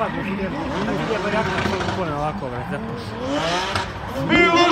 Svadbu, eu vou ja kako je ona ovako, vrat, zapušim. Smilo!